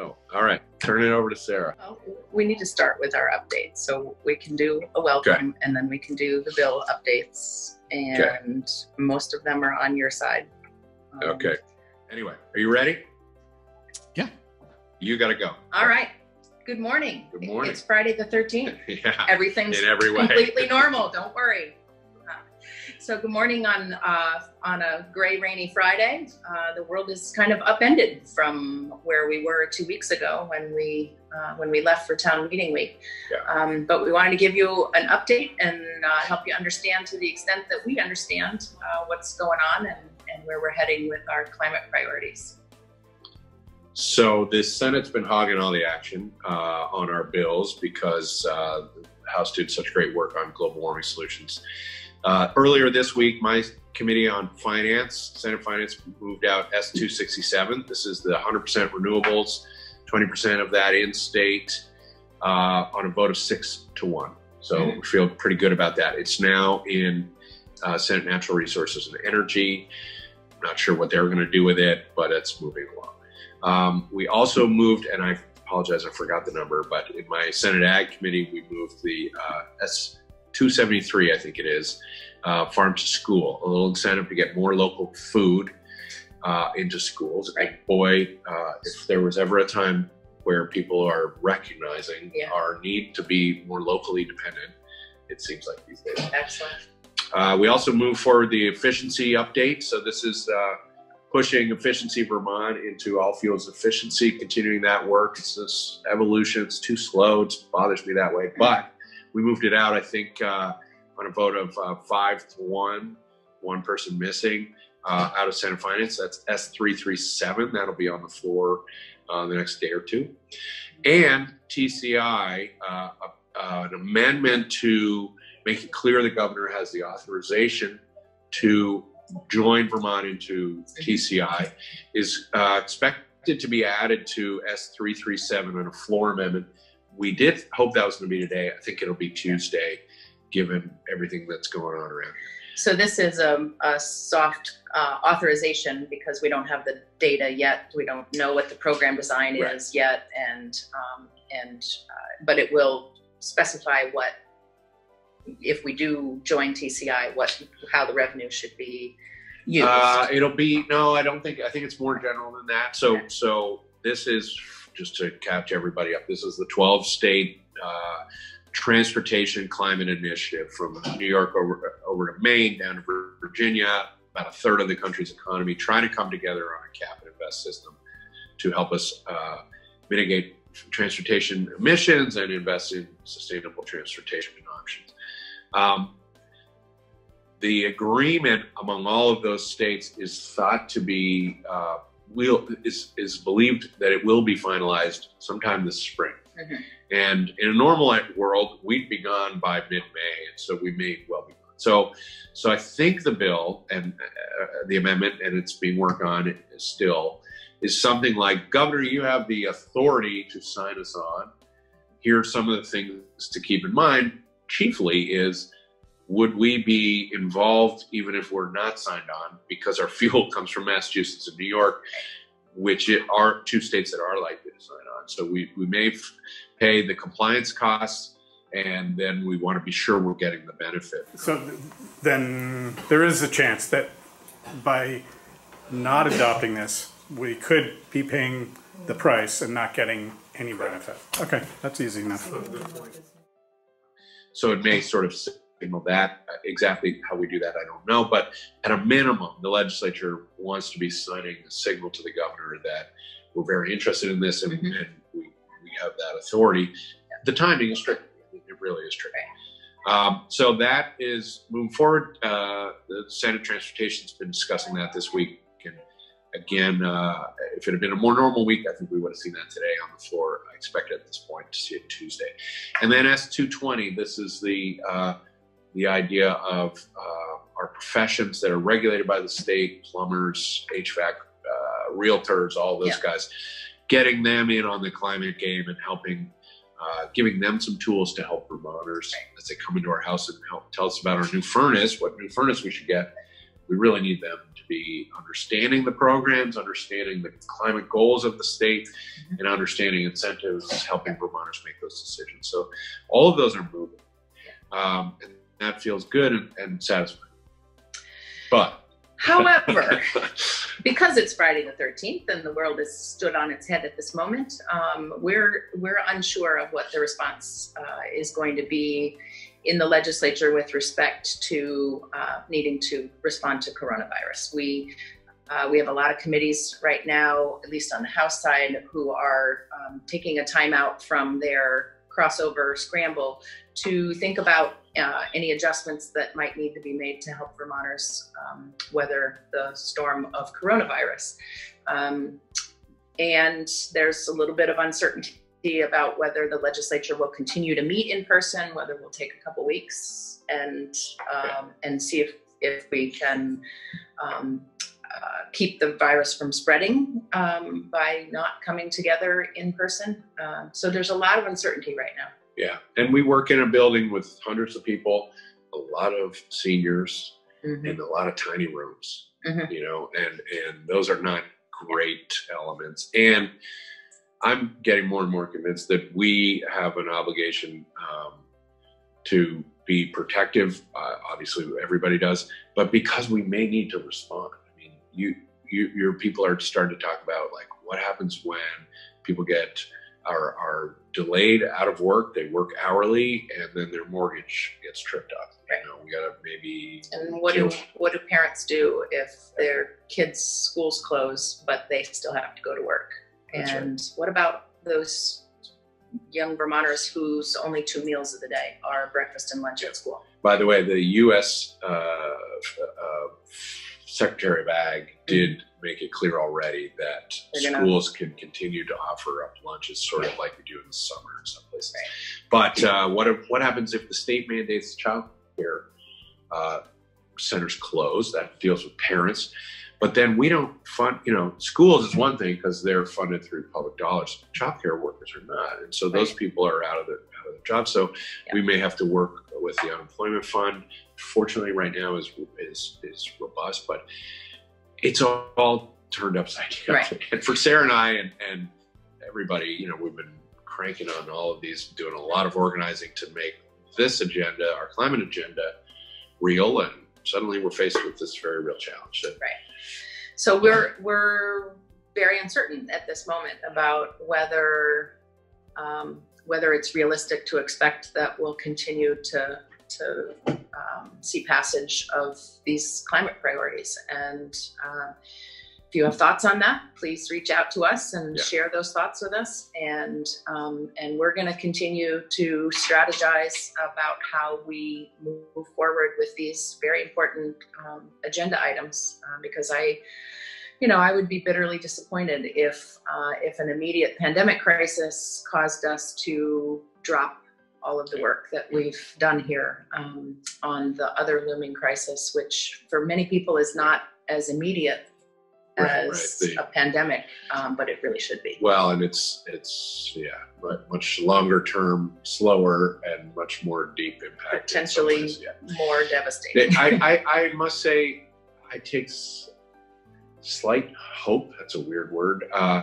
Oh, all right. Turn it over to Sarah. Well, we need to start with our updates. So we can do a welcome and then we can do the bill updates. And most of them are on your side. Um, Okay. Anyway, are you ready? Yeah. You got to go. All right. Good morning. Good morning. It's Friday the 13th. yeah. Everything's In every way. completely normal. Don't worry. So good morning on uh, on a gray, rainy Friday. Uh, the world is kind of upended from where we were two weeks ago when we uh, when we left for town meeting week. Yeah. Um, but we wanted to give you an update and uh, help you understand to the extent that we understand uh, what's going on and, and where we're heading with our climate priorities. So the Senate's been hogging all the action uh, on our bills because uh, the House did such great work on global warming solutions. Uh, earlier this week, my committee on finance, Senate Finance, moved out S267. This is the 100% renewables, 20% of that in state uh, on a vote of six to one. So we feel pretty good about that. It's now in uh, Senate Natural Resources and Energy. I'm not sure what they're going to do with it, but it's moving along. Um, we also moved, and I apologize, I forgot the number, but in my Senate Ag Committee, we moved the uh, S273, I think it is, uh, farm to school, a little incentive to get more local food uh, into schools. And boy, uh, if there was ever a time where people are recognizing Yeah. our need to be more locally dependent, it seems like these days. Excellent. Uh, we also move forward the efficiency update. So this is uh, pushing Efficiency Vermont into all fields of efficiency, continuing that work. It's this evolution. It's too slow. It bothers me that way. But we moved it out, I think, uh, on a vote of uh, five to one, one person missing uh, out of Senate Finance. That's S337. That'll be on the floor uh, the next day or two. And TCI, uh, uh, an amendment to make it clear the governor has the authorization to join Vermont into TCI is expected to be added to S337 on a floor amendment. We did hope that was going to be today. I think it'll be Tuesday, given everything that's going on around here. So this is a, a soft uh, authorization because we don't have the data yet. We don't know what the program design Right. is yet, and um, and uh, but it will specify what if we do join TCI, what how the revenue should be used. Uh, it'll be no, I don't think. I think it's more general than that. So, Okay. so this is just to catch everybody up. This is the 12 state uh, transportation climate initiative from New York over over to Maine, down to Virginia. About a third of the country's economy trying to come together on a cap and invest system to help us uh, mitigate transportation emissions and invest in sustainable transportation options. Um, the agreement among all of those states is thought to be uh, will is is believed that it will be finalized sometime this spring. Mhm. And in a normal world, we'd be gone by mid-May, and so we may well be gone. So, so I think the bill and uh, the amendment, and it's being worked on still, is something like, Governor, you have the authority to sign us on. Here are some of the things to keep in mind. Chiefly is would we be involved even if we're not signed on because our fuel comes from Massachusetts and New York, which it are two states that are likely to sign on. So we, we may f- pay the compliance costs and then we want to be sure we're getting the benefit. So th- then there is a chance that by not adopting this, we could be paying the price and not getting any benefit. Okay, that's easy enough. So it may sort of signal that exactly how we do that, I don't know. But at a minimum, the legislature wants to be signing a signal to the governor that we're very interested in this and, Mhm. and we, we have that authority. The timing is tricky. It really is tricky. Um, so that is moving forward. Uh, the Senate Transportation's been discussing that this week. And again, uh, if it had been a more normal week, I think we would have seen that today on the floor. I expect at this point to see it Tuesday. And then S220, this is the uh, the idea of uh, our professions that are regulated by the state, plumbers, HVAC, uh, realtors, all those Yeah. guys, getting them in on the climate game and helping, uh, giving them some tools to help Vermonters as they come into our house and help tell us about our new furnace, what new furnace we should get. we really need them to be understanding the programs, understanding the climate goals of the state, Mhm. and understanding incentives, helping Vermonters make those decisions. So all of those are moving, um, and that feels good and, and satisfying. But However, because it's Friday the 13th and the world is stood on its head at this moment, um, we're we're unsure of what the response uh, is going to be in the legislature with respect to uh, needing to respond to coronavirus. We uh, we have a lot of committees right now, at least on the House side, who are um, taking a timeout from their crossover scramble to think about uh, any adjustments that might need to be made to help Vermonters um, weather the storm of coronavirus. Um, and there's a little bit of uncertainty about whether the legislature will continue to meet in person, whether we'll take a couple weeks and um, and see if if we can um, uh, keep the virus from spreading um, by not coming together in person. Um, so there's a lot of uncertainty right now. yeah, and we work in a building with hundreds of people, a lot of seniors, and a lot of tiny rooms. Mhm. You know, and and those are not great elements. And I'm getting more and more convinced that we have an obligation um, to be protective. Uh, obviously, everybody does, but because we may need to respond. You, you, your people are starting to talk about like what happens when people get are are delayed out of work. They work hourly, and then their mortgage gets tripped up. Right. You know, we gotta maybe And what do what do parents do if their kids' schools close but they still have to go to work? That's right. and what about those young Vermonters whose only two meals of the day are breakfast and lunch at school? By the way, the U.S. Uh, uh, Secretary of Ag did make it clear already that They're gonna- schools can continue to offer up lunches, sort of like we do in the summer in some places. Right. But uh, what if, what happens if the state mandates child care uh, centers close? That deals with parents. But then we don't fund, you know, schools is one thing because they're funded through public dollars. Child care workers are not, and so those people are out of the out of the job. So we may have to work with the unemployment fund. Fortunately, right now is is is robust, but it's all, all turned upside down. Right. And for Sarah and I and and everybody, you know, we've been cranking on all of these, doing a lot of organizing to make this agenda, our climate agenda, real. And suddenly we're faced with this very real challenge. So, So we're we're very uncertain at this moment about whether um, whether it's realistic to expect that we'll continue to to um, see passage of these climate priorities. And uh, if you have thoughts on that, please reach out to us and Yeah. share those thoughts with us. And um, and we're going to continue to strategize about how we move forward with these very important um, agenda items uh, because I you know, I would be bitterly disappointed if uh, if an immediate pandemic crisis caused us to drop all of the work that we've done here um, on the other looming crisis, which for many people is not as immediate as right. The- a pandemic, um, but it really should be. well, and it's it's yeah, mu- much longer term, slower, and much more deep impact. Potentially yeah. more devastating. I, I, I must say, I take slight hope. That's a weird word. Uh,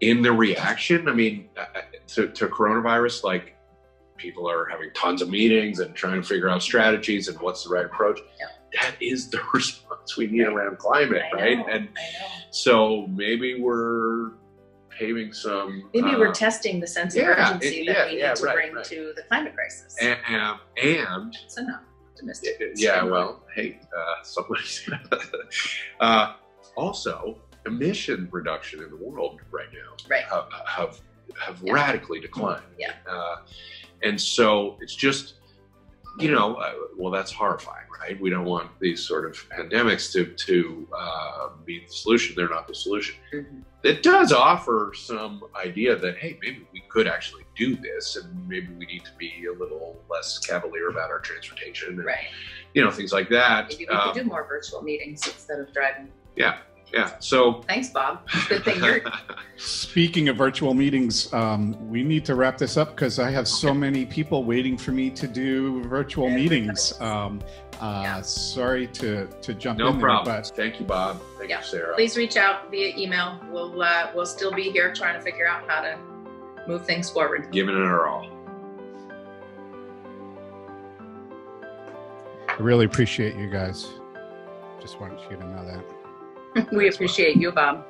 in the reaction, I mean, uh, uh, to, to coronavirus, like people are having tons of meetings and trying to figure out strategies and what's the right approach. Yeah. That is the response we need around climate, I right? know, And so maybe we're paving some. Maybe uh, we're testing the sense of yeah, urgency it- that yeah, we need to right, bring right. to the climate crisis. and, and, and it's enough. Optimistic. Yeah, well, hey, uh, somebody's. uh, also, emission reduction in the world right now Right. have have, have Yeah. radically declined. Yeah. Uh, and so it's just, you know, uh, well, that's horrifying, right? We don't want these sort of pandemics to to uh, be the solution. They're not the solution. Mhm. It does offer some idea that hey, maybe we could actually do this, and maybe we need to be a little less cavalier about our transportation, and, Right. you know, things like that. Maybe we Um, could do more virtual meetings instead of driving. Yeah, yeah. So Thanks, Bob. Good thing you're. Speaking of virtual meetings, um, we need to wrap this up because I have so many people waiting for me to do virtual meetings. Um, uh, Yeah. Sorry to to jump no in there, problem. but Thank you, Bob. Thank Yeah. you, Sarah. Please reach out via email. We'll uh, we'll still be here trying to figure out how to move things forward. Giving it our all. I really appreciate you guys. Just wanted you to know that. we appreciate you, Bob.